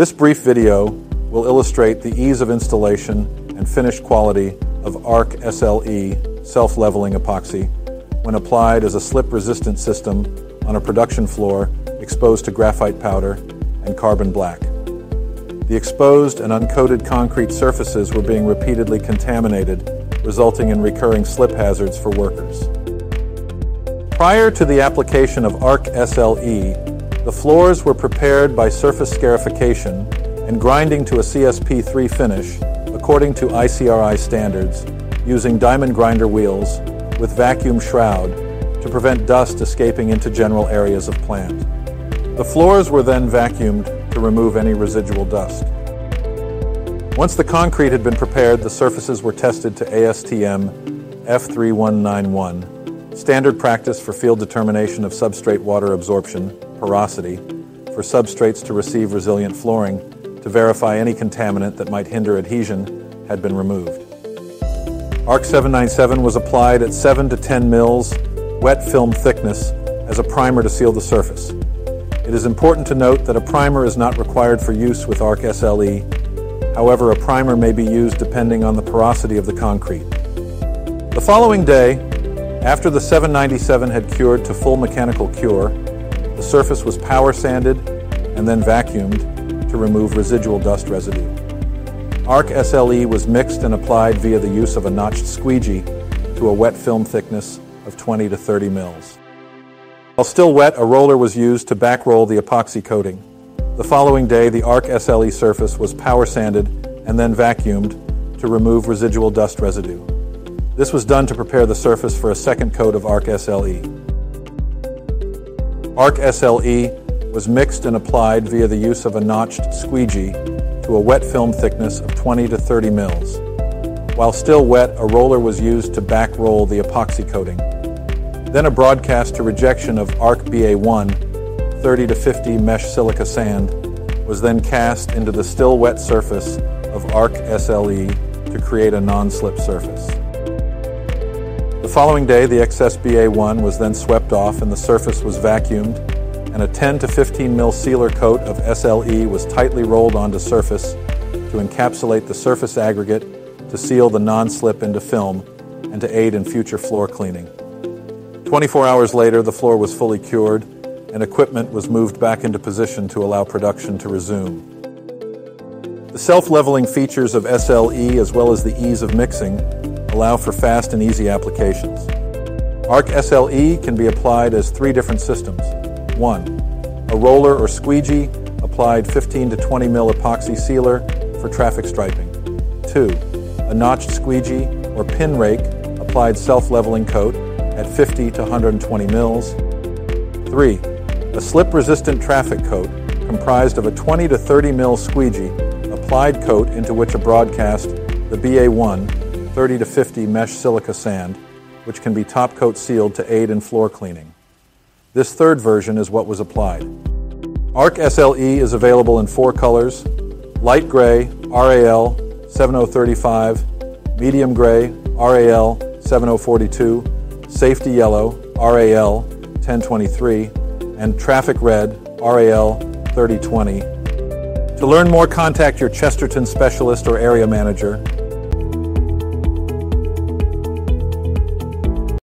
This brief video will illustrate the ease of installation and finish quality of ARC SLE self-leveling epoxy when applied as a slip-resistant system on a production floor exposed to graphite powder and carbon black. The exposed and uncoated concrete surfaces were being repeatedly contaminated, resulting in recurring slip hazards for workers. Prior to the application of ARC SLE, the floors were prepared by surface scarification and grinding to a CSP3 finish according to ICRI standards using diamond grinder wheels with vacuum shroud to prevent dust escaping into general areas of plant. The floors were then vacuumed to remove any residual dust. Once the concrete had been prepared, the surfaces were tested to ASTM F3191, standard practice for field determination of substrate water absorption, porosity, for substrates to receive resilient flooring to verify any contaminant that might hinder adhesion had been removed. ARC 797 was applied at 7 to 10 mils wet film thickness as a primer to seal the surface. It is important to note that a primer is not required for use with ARC SLE. However, a primer may be used depending on the porosity of the concrete. The following day, after the 797 had cured to full mechanical cure, the surface was power sanded and then vacuumed to remove residual dust residue. ARC SLE was mixed and applied via the use of a notched squeegee to a wet film thickness of 20 to 30 mils. While still wet, a roller was used to backroll the epoxy coating. The following day, the ARC SLE surface was power sanded and then vacuumed to remove residual dust residue. This was done to prepare the surface for a second coat of ARC SLE. ARC SLE was mixed and applied via the use of a notched squeegee to a wet film thickness of 20 to 30 mils. While still wet, a roller was used to back roll the epoxy coating. Then a broadcast to rejection of ARC BA1, 30 to 50 mesh silica sand, was then cast into the still wet surface of ARC SLE to create a non-slip surface. The following day, the excess BA1 was then swept off and the surface was vacuumed, and a 10 to 15 mil sealer coat of SLE was tightly rolled onto surface to encapsulate the surface aggregate to seal the non-slip into film and to aid in future floor cleaning. 24 hours later, the floor was fully cured and equipment was moved back into position to allow production to resume. The self-leveling features of SLE as well as the ease of mixing allow for fast and easy applications. ARC SLE can be applied as three different systems. One, a roller or squeegee applied 15 to 20 mil epoxy sealer for traffic striping. Two, a notched squeegee or pin rake applied self-leveling coat at 50 to 120 mils. 3. A slip-resistant traffic coat comprised of a 20 to 30 mil squeegee applied coat into which a broadcast the BA1 30 to 50 mesh silica sand, which can be top coat sealed to aid in floor cleaning. This third version is what was applied. ARC SLE is available in four colors, light gray, RAL 7035, medium gray, RAL 7042, safety yellow, RAL 1023, and traffic red, RAL 3020. To learn more, contact your Chesterton specialist or area manager